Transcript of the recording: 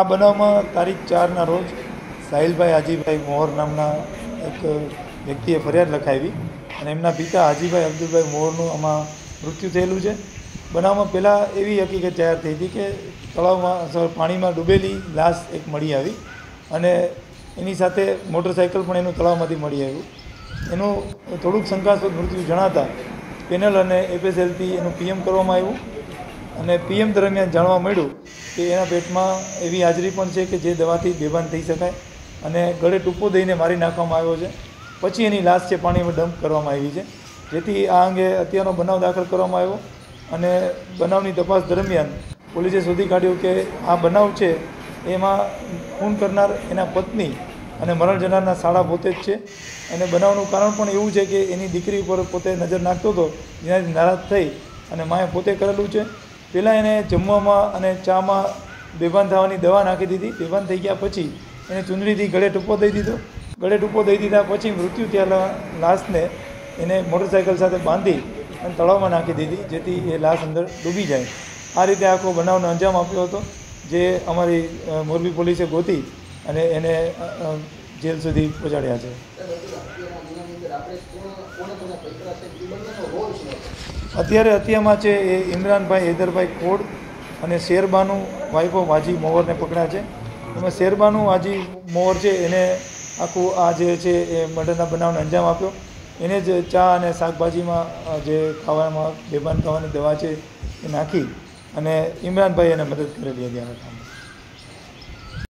આ બનાવમાં તારીખ ચારના રોજ સાહિલભાઈ હાજીભાઈ મોહર નામના એક વ્યક્તિએ ફરિયાદ લખાવી અને એમના પિતા હાજીભાઈ અબ્દુલભાઈ મોહરનું આમાં મૃત્યુ થયેલું છે. બનાવમાં પહેલાં એવી હકીકત જાહેર થઈ હતી કે તળાવમાં પાણીમાં ડૂબેલી લાશ એક મળી આવી અને એની સાથે મોટરસાઇકલ પણ એનું તળાવમાંથી મળી આવ્યું. એનું થોડુંક શંકાસ્પદ મૃત્યુ જણાતા પેનલ અને એપીએસએલથી એનું પીએમ કરવામાં આવ્યું અને પીએમ દરમિયાન જાણવા મળ્યું કે એના પેટમાં એવી હાજરી પણ છે કે જે દવાથી બેભાન થઈ શકાય અને ગળે ટૂંપો દઈને મારી નાખવામાં આવ્યો છે. પછી એની લાશ છે પાણીમાં ડમ્પ કરવામાં આવી છે. જેથી આ અંગે અત્યારનો બનાવ દાખલ કરવામાં આવ્યો અને બનાવની તપાસ દરમિયાન પોલીસે શોધી કાઢ્યું કે આ બનાવ છે એમાં ખૂન કરનાર એના પત્ની અને મરણ જનારના શાળા પોતે જ છે. અને બનાવનું કારણ પણ એવું છે કે એની દીકરી ઉપર પોતે નજર નાખતો હતો. જેનાથી નારાજ થઈ અને માએ પોતે કરેલું છે. પહેલાં એને જમવામાં અને ચામાં બેભાન થવાની દવા નાખી દીધી. બેભાન થઈ ગયા પછી એને ચૂંદડીથી ગળે ટૂંપો દઈ દીધો. ગળે ટૂંપો દઈ દીધા પછી મૃત્યુ થયેલા લાશને એને મોટરસાઇકલ સાથે બાંધી અને તળાવમાં નાખી દીધી, જેથી એ લાશ અંદર ડૂબી જાય. આ રીતે આખો બનાવનો અંજામ આપ્યો હતો, જે અમારી મોરબી પોલીસે ગોતી અને એને જેલ સુધી પહોંચાડ્યા છે. અત્યારે હત્યામાં છે એ ઇમરાનભાઈ હૈદરભાઈ કોડ અને શેરબાનુ વાઇફ ઓફ હાજી મોવરને પકડ્યા છે. એમાં શેરબાનુ, હાજી મોવર છે, એને આખું આ જે છે એ મર્ડરના બનાવને અંજામ આપ્યો. એને જ ચા અને શાકભાજીમાં જે ખાવામાં, બેભાન થવાની દવા છે એ નાખી અને ઇમરાનભાઈ એને મદદ કરેલી હતી આ કામમાં